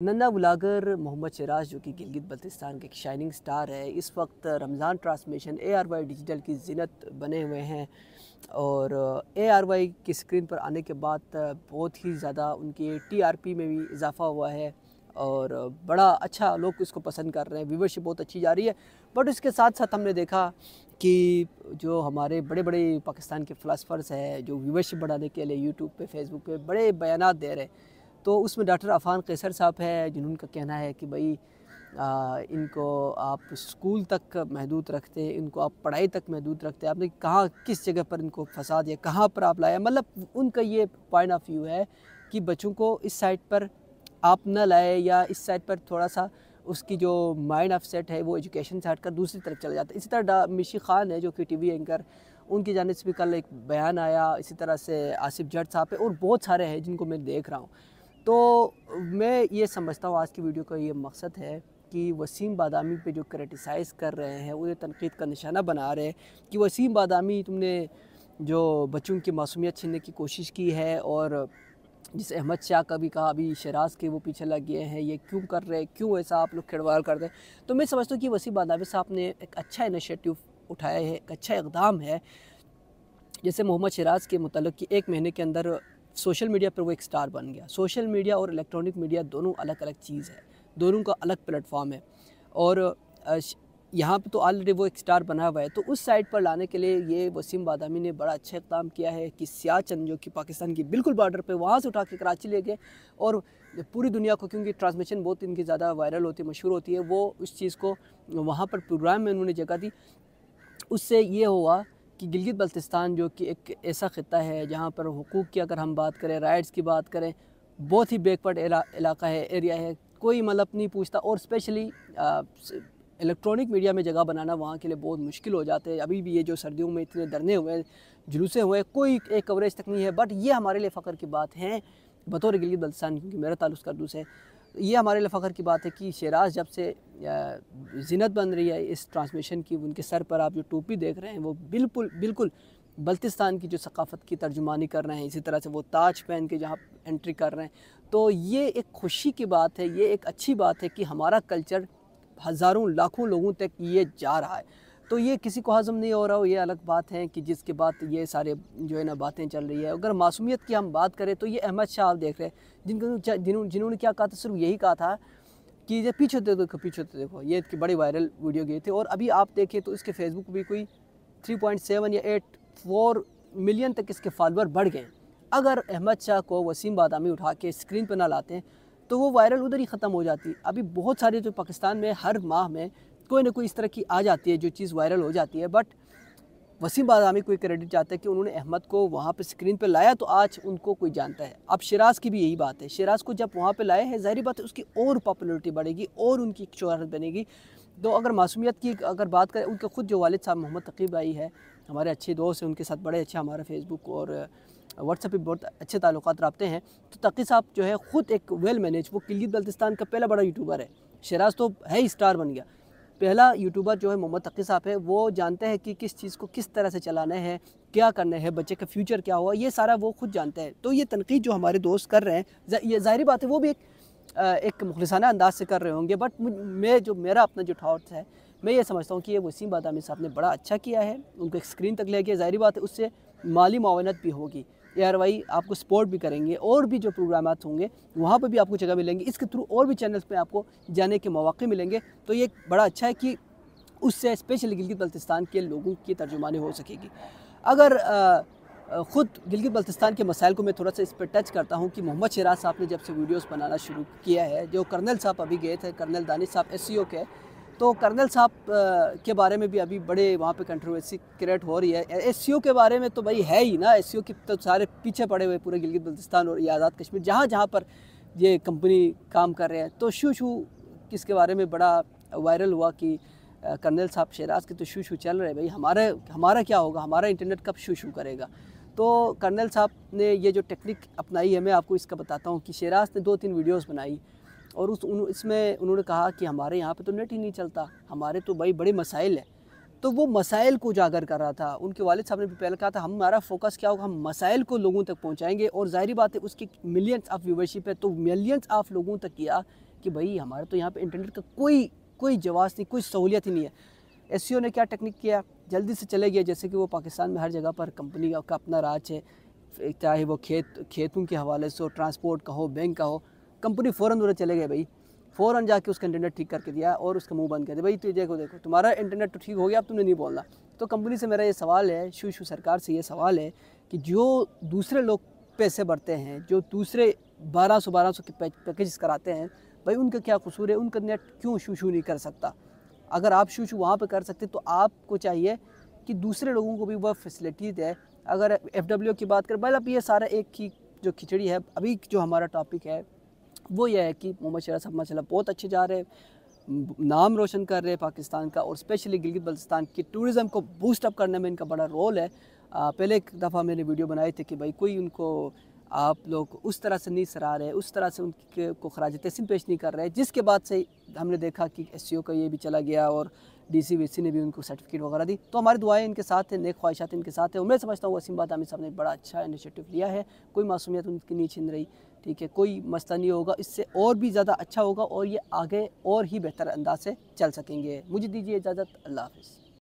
नन्ना ब्लागर, मोहम्मद शराज जो कि गिलगित बल्तिस्तान के एक शाइनिंग स्टार है, इस वक्त Ramzan transmission A R Y digital की जिनत बने हुए हैं और ए आर वाई की स्क्रीन पर आने के बाद बहुत ही ज़्यादा उनकी टी आर पी में भी इजाफ़ा हुआ है और बड़ा अच्छा लोग इसको पसंद कर रहे हैं। व्यूवरशिप बहुत अच्छी जा रही है बट इसके साथ साथ हमने देखा कि जो हमारे बड़े बड़े पाकिस्तान के फ़िलासफ़र्स हैं, जो व्यूवरशिप बढ़ाने के लिए यूट्यूब पे फेसबुक पे बड़े बयान दे रहे हैं तो उसमें डॉक्टर अफ़ान कैसर साहब है जिन्होंने कहना है कि भाई आ, इनको आप स्कूल तक महदूद रखते इनको आप पढ़ाई तक महदूद रखते। हैं आपने कहाँ किस जगह पर इनको फंसा दिया कहाँ पर आप लाया? मतलब उनका ये पॉइंट ऑफ़ व्यू है कि बच्चों को इस साइड पर आप न लाए या इस साइड पर थोड़ा सा उसकी जो माइंड ऑफ़ सेट है वो एजुकेशन से हटकर दूसरी तरफ़ चला जाता है। इसी तरह मिशी खान है जो कि टी एंकर उनकी जानब से भी कल एक बयान आया इसी तरह से आसिफ जट साहब है और बहुत सारे हैं जिनको मैं देख रहा हूँ। तो मैं ये समझता हूँ आज की वीडियो का ये मकसद है कि वसीम बादामी पे जो क्रिटिसाइज़ कर रहे हैं, उन्हें तनकीद का निशाना बना रहे हैं कि वसीम बादामी तुमने जो बच्चों की मासूमियत छीनने की कोशिश की है और जिस अहमद शाह का भी कहा, अभी शराज के वो पीछे लग गए हैं, ये क्यों कर रहे हैं, क्यों ऐसा आप लोग खिलवाड़ कर रहे हैं? तो मैं समझता हूँ कि वसीम बादामी साहब ने एक अच्छा इनिशिएटिव उठाया है, एक अच्छा इकदाम है। जैसे मोहम्मद शराज के मतलब कि एक महीने के अंदर सोशल मीडिया पर वो एक स्टार बन गया। सोशल मीडिया और इलेक्ट्रॉनिक मीडिया दोनों अलग अलग चीज़ है। दोनों का अलग प्लेटफॉर्म है। और यहाँ पे तो ऑलरेडी वो एक स्टार बना हुआ है। तो उस साइड पर लाने के लिए ये वसीम बादामी ने बड़ा अच्छा इकदाम किया है कि सियाचंद जो कि पाकिस्तान की बिल्कुल बॉर्डर पे वहाँ से उठा के कराची ले गए। और पूरी दुनिया को क्योंकि ट्रांसमिशन बहुत इनकी ज़्यादा वायरल होती है, मशहूर होती है, वो उस चीज़ को वहाँ पर प्रोग्राम में उन्होंने जगह दी। उससे ये हुआ कि गिलगित बल्तिस्तान जो कि एक ऐसा ख़त्ता है जहाँ पर हकूक़ की अगर हम बात करें राइट्स की बात करें, बहुत ही बैकवर्ड इलाका है, एरिया है। कोई मतलब नहीं पूछता और स्पेशली इलेक्ट्रॉनिक मीडिया में जगह बनाना वहाँ के लिए बहुत मुश्किल हो जाते हैं। अभी भी ये जो सर्दियों में इतने डरने हुए हैं जुलूसे हुए, कोई एक कवरेज तक नहीं है। बट ये हमारे लिए फ़ख्र की बात है, बतौर गिलगित बल्तिस्तान क्योंकि मेरा ताल्लुक करदूस है। ये हमारे लिए फ़ख्र की बात है कि शराज जब से जिनत बन रही है, इस ट्रांसमिशन की, उनके सर पर आप जो टोपी देख रहे हैं, वो बिल्कुल बिल्कुल बल्तिस्तान की जो सकाफ़त की तर्जुमानी कर रहे हैं, इसी तरह से वो ताज पहन के जहाँ एंट्री कर रहे हैं। तो ये एक खुशी की बात है, ये एक अच्छी बात है कि हमारा कल्चर हज़ारों, लाखों लोगों तक ये जा रहा है। तो ये किसी को हज़म नहीं हो रहा हो, ये अलग बात है कि जिसके बाद ये सारे जो है ना बातें चल रही है। अगर मासूमियत की हम बात करें तो ये अहमद शाह आप देख रहे हैं, जिनको जिन्होंने क्या कहा था, सिर्फ़ यही कहा था कि ये पीछे दे देखो पीछे तो देखो, ये बड़ी वायरल वीडियो गई थी और अभी आप देखें तो इसके फेसबुक भी कोई थ्री पॉइंट सेवन या एट फोर मिलियन तक इसके फॉलोअर बढ़ गए अगर अहमद शाह को वसीम बादामी उठा के स्क्रीन पर ना लाते तो वो वायरल उधर ही ख़त्म हो जाती। अभी बहुत सारे जो पाकिस्तान में हर माह में कोई ना कोई इस तरह की आ जाती है, जो चीज़ वायरल हो जाती है। बट वसीम बादामी कोई क्रेडिट चाहता है कि उन्होंने अहमद को वहाँ पर स्क्रीन पर लाया तो आज उनको कोई जानता है। अब शराज की भी यही बात है। शराज को जब वहाँ पर लाए हैं, ज़ाहरी बात है उसकी और पॉपुलरिटी बढ़ेगी, और उनकी शोहरत बनेगी। तो अगर मासूमियत की अगर बात करें, उनके ख़ुद जो वालिद साहब मोहम्मद तकीब आई है, हमारे अच्छे दोस्त हैं, उनके साथ बड़े अच्छे हमारा फेसबुक और व्हाट्सएप पे बहुत अच्छे ताल्लुक रखते हैं। तो तकी साहब जो है, ख़ुद एक वेल मैनेज वो किलगित बल्तिस्तान का पहला बड़ा यूट्यूबर है। शराज तो है ही स्टार बन गया। पहला यूट्यूबर जो है मोहम्मद तकी साहब है, वो जानते हैं कि किस चीज़ को किस तरह से चलाना है, क्या करना है, बच्चे का फ्यूचर क्या हुआ, ये सारा वो खुद जानते हैं। तो ये तनकीद जो हमारे दोस्त कर रहे हैं ये ज़ाहरी बात है, वो भी एक एक मुखलसाना अंदाज से कर रहे होंगे बट मैं जो, मेरा अपना जो थाट्स है, मैं ये समझता हूँ कि ये वसीम बादामी साहब ने बड़ा अच्छा किया है, उनको एक स्क्रीन तक ले गया, ज़ाहरी बात है, उससे माली मावनत भी होगी। ए आर वाई आपको सपोर्ट भी करेंगे, और भी जो प्रोग्राम होंगे, वहाँ पर भी आपको जगह मिलेंगी। इसके थ्रू और भी चैनल्स पर आपको जाने के मौके मिलेंगे। तो ये बड़ा अच्छा है कि उससे स्पेशली गिलगित बल्तिस्तान के लोगों की तर्जुमानी हो सकेगी। अगर ख़ुद गिलगित बल्तिस्तान के मसाइल को मैं थोड़ा सा इस पर टच करता हूँ कि मोहम्मद शराज साहब ने जब से वीडियोस बनाना शुरू किया है, जो कर्नल साहब अभी गए थे, कर्नल दानिश साहब एस के तो कर्नल साहब के बारे में भी अभी बड़े वहाँ पे कंट्रोवर्सी क्रिएट हो रही है। एस के बारे में तो भाई है ही ना। एस के तो सारे पीछे पड़े हुए पूरे गिलगित बल्तिस्तान और आज़ाद कश्मीर। जहाँ जहाँ पर ये कंपनी काम कर रहे हैं तो शू शू किसके बारे में बड़ा वायरल हुआ कि कर्नल साहब शहराज के तो शू शू चल रहे भाई हमारे, हमारा क्या होगा? हमारा इंटरनेट कब शू शू करेगा? तो कर्नल साहब ने ये जो टेक्निक अपनाई है, मैं आपको इसका बताता हूँ कि शहराज ने दो तीन वीडियोस बनाई। और उस उन, इसमें उन्होंने कहा कि हमारे यहाँ पे तो नेट ही नहीं चलता हमारे तो भाई बड़े मसाइल हैं। तो वो मसाइल को उजागर कर रहा था उनके वालिद साहब ने भी पहले कहा था हमारा फोकस क्या होगा हम मसाइल को लोगों तक पहुँचाएँगे और ज़ाहरी बात है उसकी मिलियंस ऑफ़ व्यूवरशिप है तो मिलियंस ऑफ़ लोगों तक किया कि भाई हमारे तो यहाँ पर इंटरनेट का कोई कोई जवाब नहीं कोई सहूलियत ही नहीं है। एस ने क्या टेक्निक किया? जल्दी से चले गए जैसे कि वो पाकिस्तान में हर जगह पर कंपनी का अपना राज है चाहे वो खेत खेतों के हवाले से हो ट्रांसपोर्ट का हो बैंक का हो कंपनी फ़ौरन उधर चले गए भाई। फ़ौरन जाके उसका इंटरनेट ठीक करके दिया और उसका मुँह बंद कर दिया। भाई तो देखो देखो, तुम्हारा इंटरनेट तो ठीक हो गया, अब तुमने नहीं बोलना। तो कंपनी से मेरा ये सवाल है शू शू सरकार से ये सवाल है कि जो दूसरे लोग पैसे भरते हैं, जो दूसरे बारह सौ बारह सौ के पैकेज कराते हैं, भाई, उनका क्या कसूर है? उनका नेट क्यों शू शू नहीं कर सकता? अगर आप शू शू वहाँ पर कर सकते तो आपको चाहिए कि दूसरे लोगों को भी वह फैसिलिटी दे। अगर एफडब्ल्यू की बात करें, भाई, अब ये सारा एक ही जो खिचड़ी है, अभी जो हमारा टॉपिक है वो ये है कि मोहम्मद शराज साहब माशा बहुत अच्छे जा रहे नाम रोशन कर रहे हैं पाकिस्तान का और स्पेशली गिलगित बल्तिस्तान की टूरिज़म को बूस्ट अप करने में इनका बड़ा रोल है। आ, पहले एक दफ़ा मैंने वीडियो बनाई थी कि भाई कोई उनको आप लोग उस तरह से नहीं सराह रहे, उस तरह से उनके को खराज तहसीन पेश नहीं कर रहे, जिसके बाद से हमने देखा कि एस का ये भी चला गया और डी सी वी सी ने भी उनको सर्टिफिकेट वगैरह दी। तो हमारी दुआएँ इनके साथ हैं, नेक ख्वाहिशात इनके साथ हैं। मैं समझता हूँ वसीम बात आमिर साहब ने बड़ा अच्छा इनिशिएटिव लिया है। कोई मासूमियत उनकी नहीं छिन रही, ठीक है? कोई मसला नहीं होगा, इससे और भी ज़्यादा अच्छा होगा और ये आगे और ही बेहतर अंदाज से चल सकेंगे। मुझे दीजिए इजाज़त, अल्लाह हाफ़